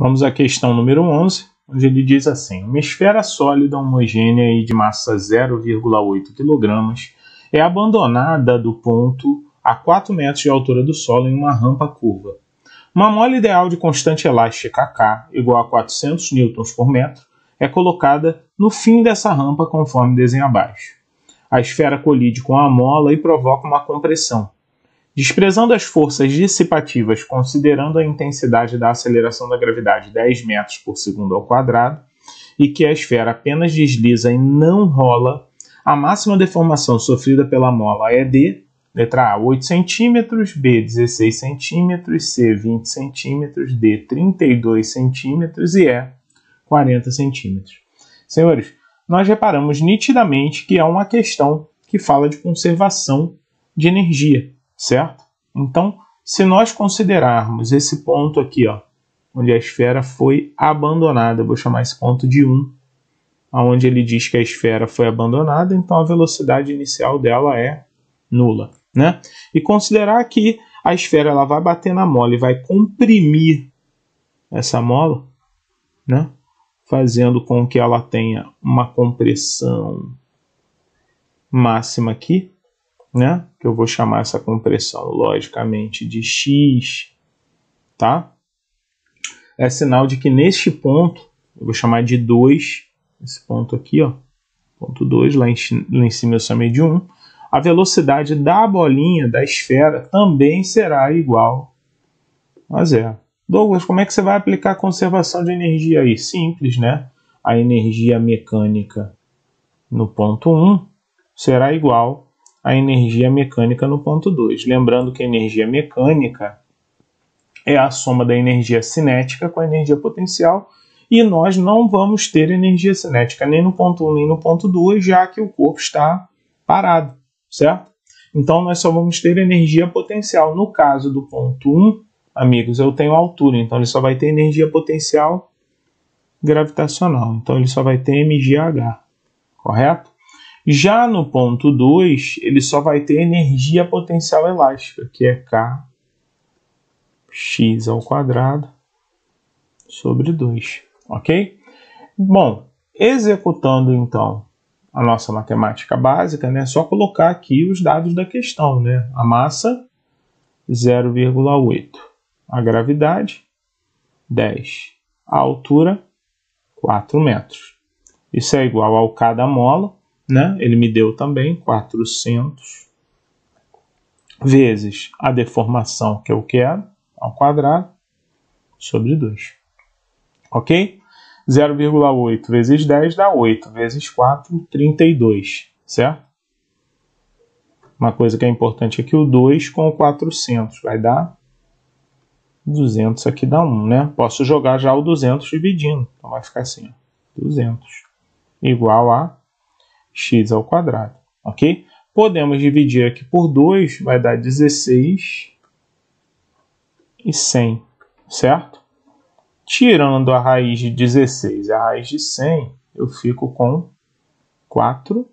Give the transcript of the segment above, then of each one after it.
Vamos à questão número 11, onde ele diz assim: uma esfera sólida homogênea e de massa 0,8 kg é abandonada do ponto a 4 metros de altura do solo em uma rampa curva. Uma mola ideal de constante elástica K, igual a 400 N por metro, é colocada no fim dessa rampa conforme desenho abaixo. A esfera colide com a mola e provoca uma compressão. Desprezando as forças dissipativas, considerando a intensidade da aceleração da gravidade 10 metros por segundo ao quadrado, e que a esfera apenas desliza e não rola, a máxima deformação sofrida pela mola é de letra A, 8 cm, B, 16 cm, C, 20 cm, D, 32 cm e E, 40 cm. Senhores, nós reparamos nitidamente que é uma questão que fala de conservação de energia certo? Então, se nós considerarmos esse ponto aqui, ó, onde a esfera foi abandonada, vou chamar esse ponto de 1, onde ele diz que a esfera foi abandonada, então a velocidade inicial dela é nula, né? E considerar que a esfera ela vai bater na mola e vai comprimir essa mola, né? Fazendo com que ela tenha uma compressão máxima aqui, né? Que eu vou chamar essa compressão logicamente de x, tá? É sinal de que neste ponto, eu vou chamar de 2, esse ponto aqui, ó, ponto 2, lá, em, lá em cima eu chamei de 1, um, a velocidade da bolinha, da esfera, também será igual a zero. Douglas, como é que você vai aplicar a conservação de energia aí? Simples, né? A energia mecânica no ponto 1 um será igual a energia mecânica no ponto 2. Lembrando que a energia mecânica é a soma da energia cinética com a energia potencial e nós não vamos ter energia cinética nem no ponto 1 nem no ponto 2, já que o corpo está parado, certo? Então nós só vamos ter energia potencial. No caso do ponto 1, amigos, eu tenho altura, então ele só vai ter energia potencial gravitacional. Então ele só vai ter mgh, correto? Já no ponto 2, ele só vai ter energia potencial elástica, que é K x ao quadrado sobre 2, ok? Bom, executando então a nossa matemática básica, né, é só colocar aqui os dados da questão, né? A massa 0,8, a gravidade 10, a altura 4 metros. Isso é igual ao K da mola né? Ele me deu também 400 vezes a deformação que eu quero ao quadrado sobre 2. Ok? 0,8 vezes 10 dá 8, vezes 4, 32, certo? Uma coisa que é importante é que o 2 com o 400 vai dar 200, aqui dá 1, né? Posso jogar já o 200 dividindo, então vai ficar assim, ó, 200 igual a x ao quadrado, ok? Podemos dividir aqui por 2, vai dar 16 e 100, certo? Tirando a raiz de 16 e a raiz de 100, eu fico com 4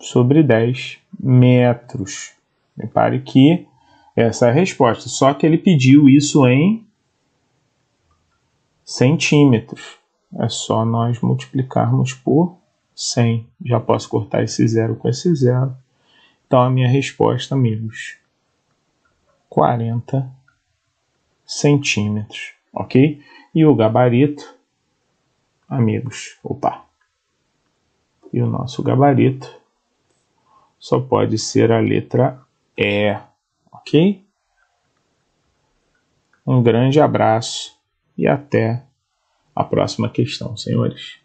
sobre 10 metros. Repare que essa é a resposta, só que ele pediu isso em centímetros. É só nós multiplicarmos por 100. Já posso cortar esse zero com esse zero. Então, a minha resposta, amigos, 40 centímetros, ok? E o gabarito, amigos, opa, e o nosso gabarito só pode ser a letra E, ok? Um grande abraço e até a próxima questão, senhores.